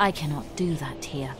I cannot do that here.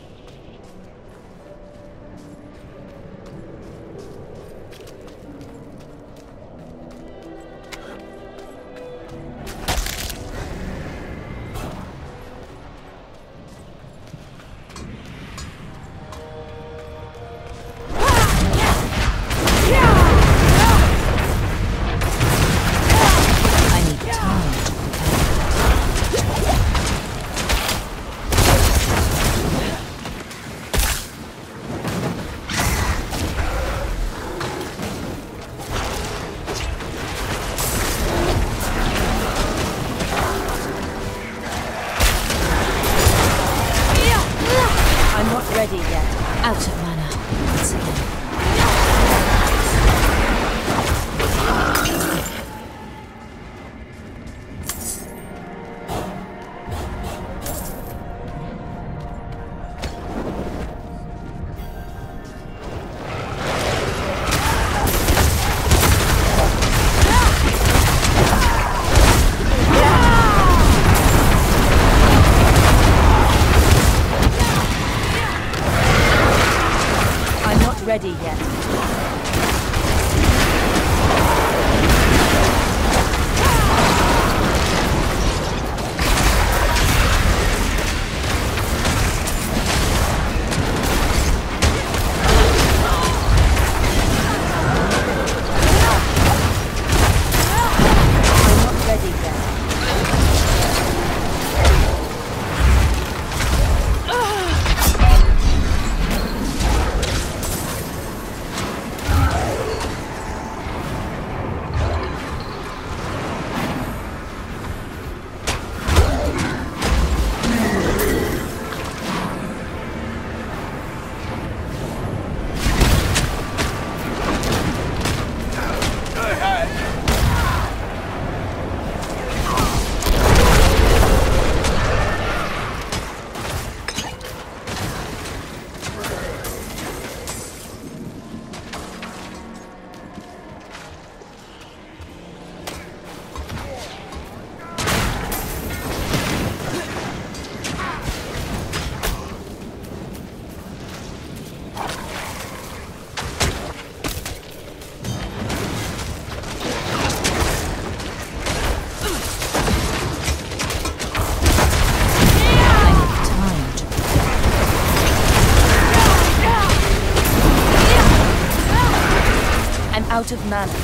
out of man.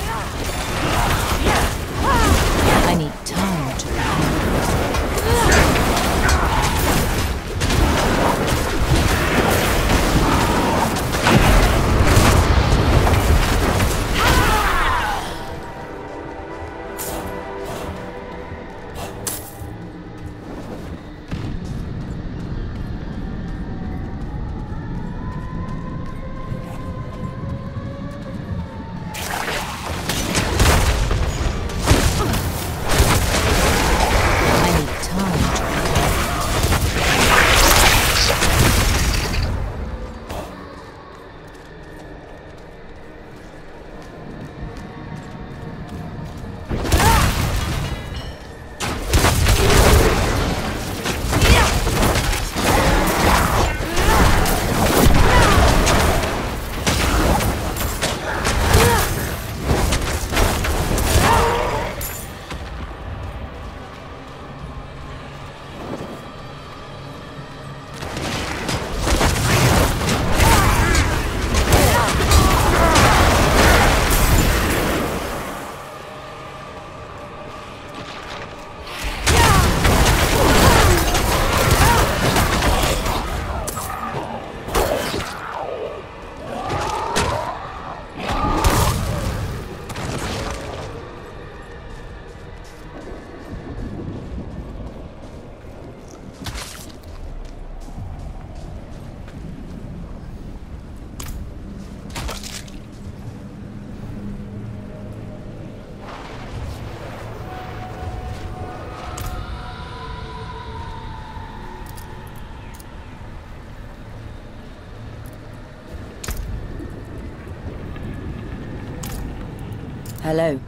Hello.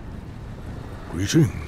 Greetings.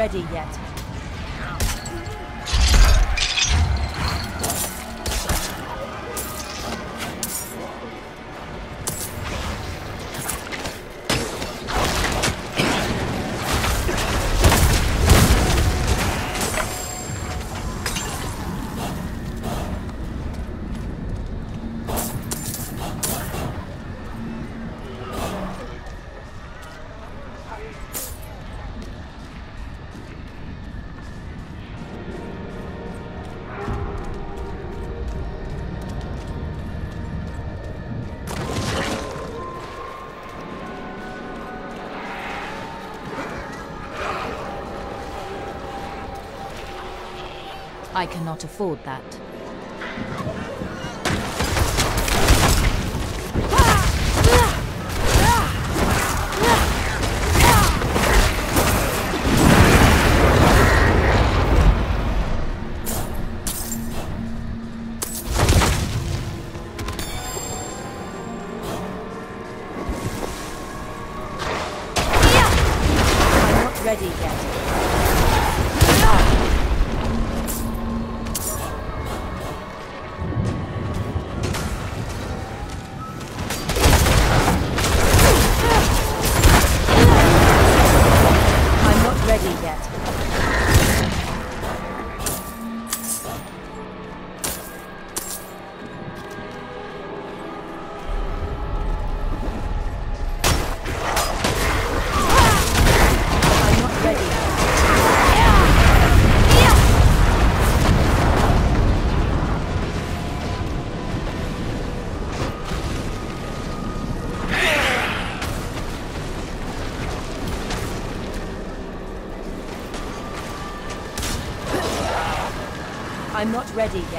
Ready yet. I cannot afford that. Not ready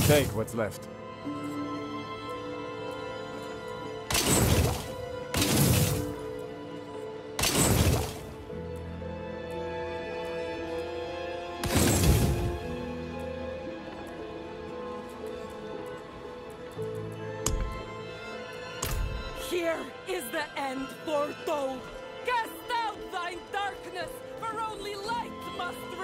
can take what's left. Here is the end foretold. Cast out thine darkness, for only light must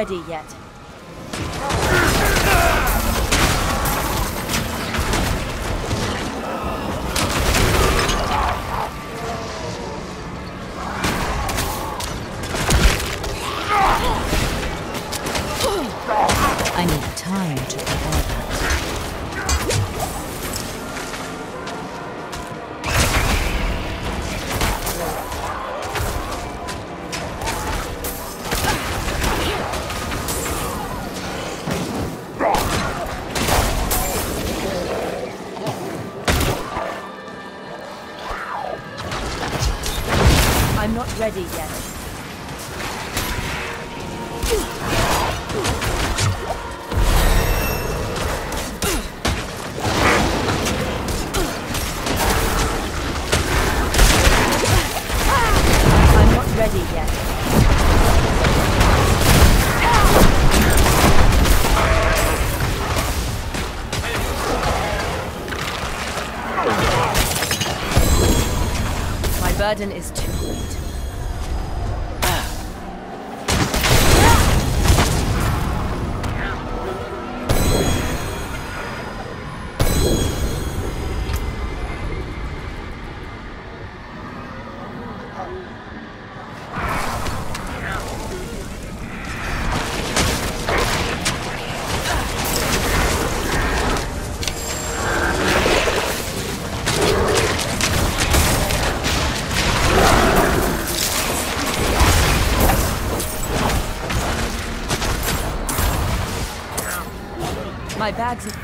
ready yet. Behörden ist bags are